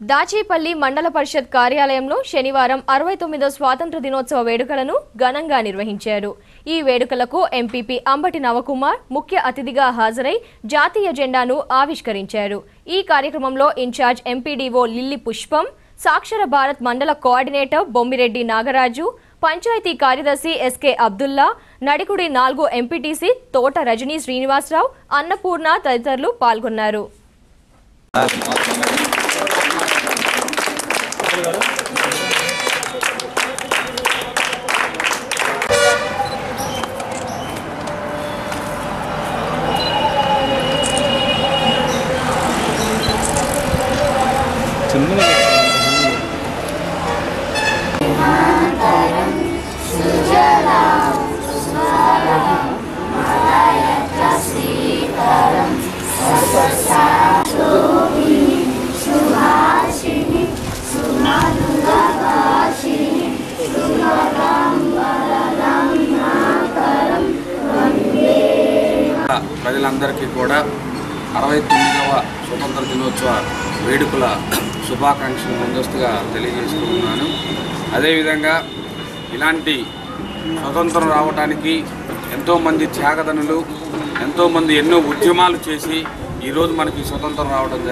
దాచేపల్లి మండల పరిషత్ కార్యాలయంలో శనివారం అరవై తొమ్మిదో స్వాతంత్ర దినోత్సవ వేడుకలను ఘనంగా నిర్వహించారు. ఈ వేడుకలకు ఎంపీపీ అంబటి నవకుమార్ ముఖ్య అతిథిగా హాజరై జాతీయ జెండాను ఆవిష్కరించారు. ఈ కార్యక్రమంలో ఇన్ఛార్జ్ ఎంపీడీఓ లిల్లి పుష్పం సాక్షర భారత్ మండల కోఆర్డినేటర్ బొమ్మిరెడ్డి నాగరాజు పంచాయతీ కార్యదర్శి ఎస్కే అబ్దుల్లా నడికుడి నాలుగు ఎంపీటీసీ తోట రజనీ శ్రీనివాసరావు అన్నపూర్ణ తదితరులు పాల్గొన్నారు. 전문가 ప్రజలందరికీ కూడా అరవై తొమ్మిదవ స్వతంత్ర దినోత్సవ వేడుకల శుభాకాంక్షలు ముందస్తుగా తెలియజేసుకుంటున్నాను. అదేవిధంగా ఇలాంటి స్వతంత్రం రావడానికి ఎంతోమంది త్యాగదనులు ఎంతోమంది ఎన్నో ఉద్యమాలు చేసి ఈరోజు మనకి స్వతంత్రం రావడం జరిగింది